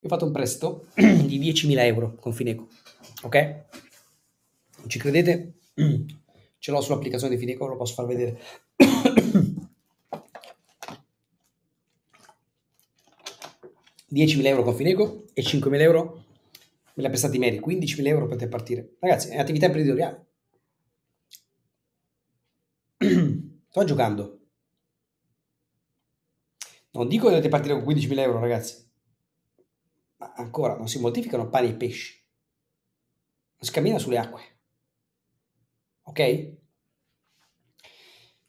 ho fatto un prestito di 10.000 euro con Fineco, ok? Non ci credete? Ce l'ho sull'applicazione di Fineco, lo posso far vedere. 10.000 euro con Fineco e 5.000 euro me li ha prestati Mary, 15.000 euro per te partire. Ragazzi, è attività imprenditoriale. Sto giocando. Non dico che dovete partire con 15.000 euro, ragazzi. Ma ancora, non si moltiplicano pani e pesci. Non si cammina sulle acque. Ok?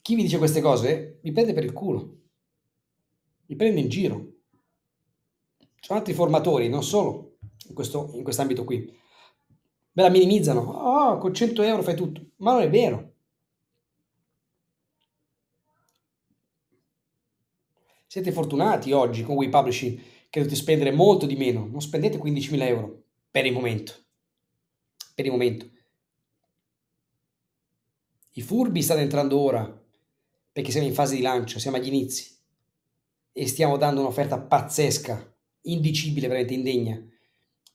Chi vi dice queste cose vi prende per il culo. Vi prende in giro. Ci sono altri formatori, non solo in questo in quest'ambito qui. Ve la minimizzano. Oh, con 100 euro fai tutto. Ma non è vero. Siete fortunati oggi con Wii Publishing che dovete spendere molto di meno. Non spendete 15.000 euro per il momento. Per il momento. I furbi stanno entrando ora perché siamo in fase di lancio, siamo agli inizi e stiamo dando un'offerta pazzesca, indicibile, veramente indegna.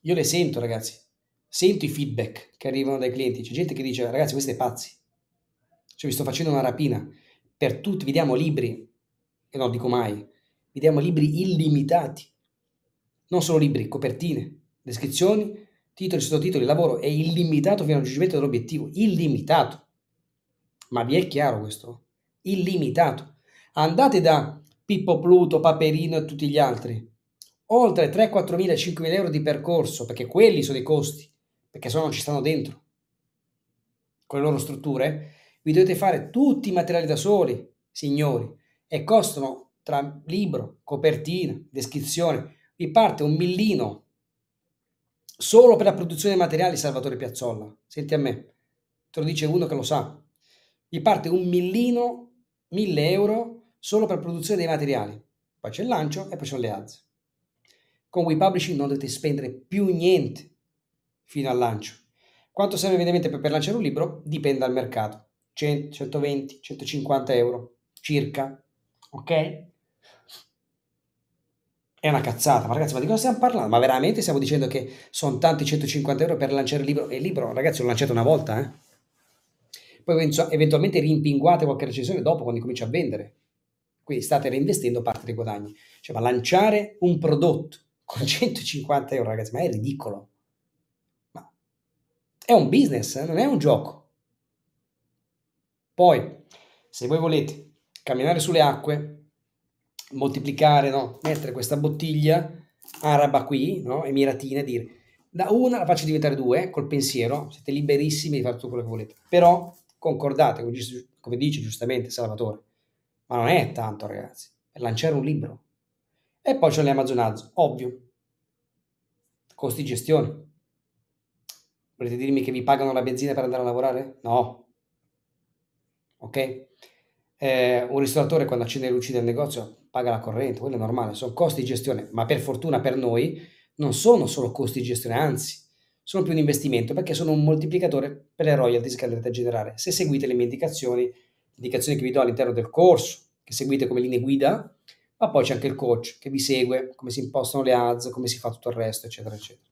Io le sento, ragazzi. Sento i feedback che arrivano dai clienti. C'è gente che dice, ragazzi, questi siete pazzi. Cioè, vi sto facendo una rapina. Per tutti, vi diamo libri, e non dico mai, vi diamo libri illimitati. Non solo libri, copertine, descrizioni, titoli, sottotitoli, lavoro è illimitato fino al raggiungimento dell'obiettivo. Illimitato. Ma vi è chiaro questo? Illimitato. Andate da Pippo Pluto, Paperino e tutti gli altri oltre 3, 4 mila, 5 mila euro di percorso, perché quelli sono i costi, perché se no non ci stanno dentro, con le loro strutture, vi dovete fare tutti i materiali da soli, signori, e costano tra libro, copertina, descrizione, vi parte un millino solo per la produzione dei materiali Salvatore Piazzolla. Senti a me, te lo dice uno che lo sa. Vi parte un millino, mille euro solo per la produzione dei materiali. Poi c'è il lancio e poi c'è le alze. Con We Publishing non dovete spendere più niente fino al lancio. Quanto serve evidentemente per, per lanciare un libro? Dipende dal mercato. 100, 120, 150 euro circa. Ok? È una cazzata, ma ragazzi, ma di cosa stiamo parlando? Ma veramente stiamo dicendo che sono tanti 150 euro per lanciare il libro? E il libro, ragazzi, l'ho lanciato una volta, eh? Poi eventualmente rimpinguate qualche recensione dopo quando comincia a vendere. Quindi state reinvestendo parte dei guadagni. Cioè, ma lanciare un prodotto con 150 euro, ragazzi, ma è ridicolo. Ma è un business, eh? non è un gioco. Poi, se voi volete camminare sulle acque, moltiplicare, no? mettere questa bottiglia araba qui, no? emiratina, e dire da una la faccio diventare due, col pensiero, siete liberissimi di fare tutto quello che volete. Però concordate, come dice, giustamente Salvatore, ma non è tanto, ragazzi, per lanciare un libro e poi c'è le Amazon Ads, ovvio. Costi di gestione. Volete dirmi che vi pagano la benzina per andare a lavorare? No. Ok? Eh, un ristoratore quando accende le luci del negozio paga la corrente, quello è normale, sono costi di gestione, ma per fortuna per noi non sono solo costi di gestione, anzi, sono più un investimento perché sono un moltiplicatore per le royalties che andrete a generare. Se seguite le mie indicazioni, indicazioni che vi do all'interno del corso, che seguite come linee guida, ma poi c'è anche il coach che vi segue, come si impostano le ads, come si fa tutto il resto, eccetera, eccetera.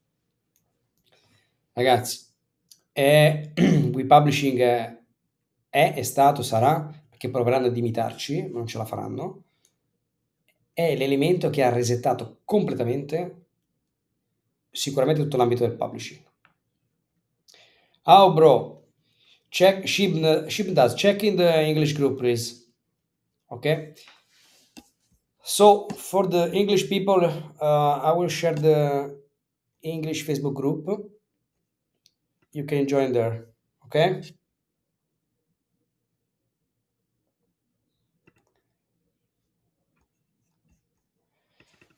Ragazzi, è, We Publishing è, è, stato, sarà, perché proveranno ad imitarci, non ce la faranno, è l'elemento che ha resettato completamente sicuramente tutto l'ambito del publishing. Oh bro, check, Shib, Shib does, check in the English group please. Ok? So for the English people, uh, I will share the English Facebook group. You can join there, okay?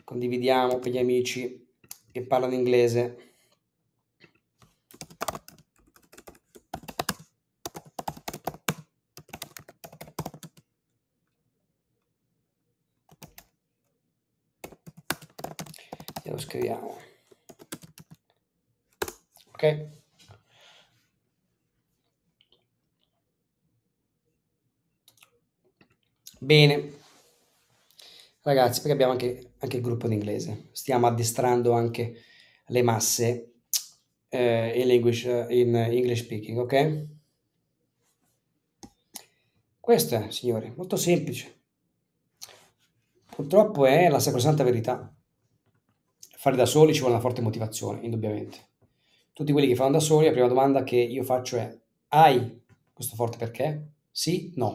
Condividiamo per gli amici che parlano inglese. lo scriviamo. Ok? Bene Ragazzi, perché abbiamo anche, anche il gruppo d'inglese. Stiamo addestrando anche le masse eh, in, English, in English speaking, ok? Questo è, signori, molto semplice. Purtroppo è la sacrosanta verità. Fare da soli ci vuole una forte motivazione, indubbiamente. Tutti quelli che fanno da soli, la prima domanda che io faccio è: hai questo forte perché? Sì? No.